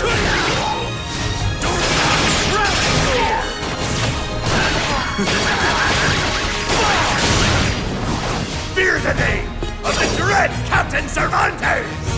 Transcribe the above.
Fear the name of the dread Captain Cervantes!